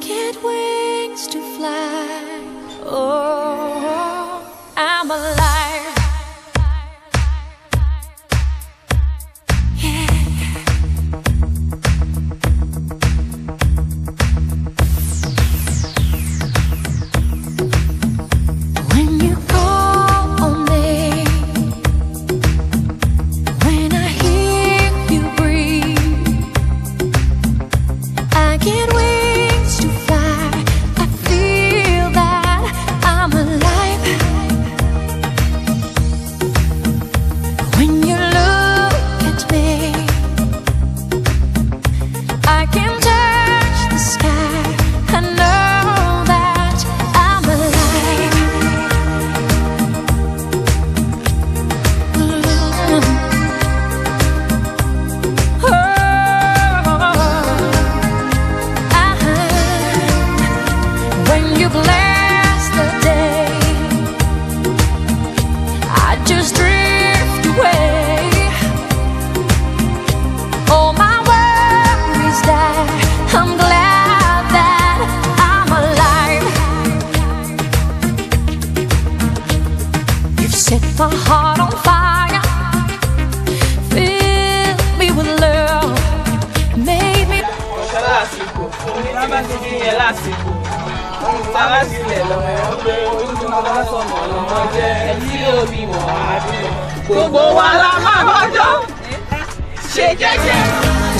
get wings to fly. Oh. the heart on fire. Fill me with love, make me. Sábàsílẹ̀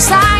lọ́wọ́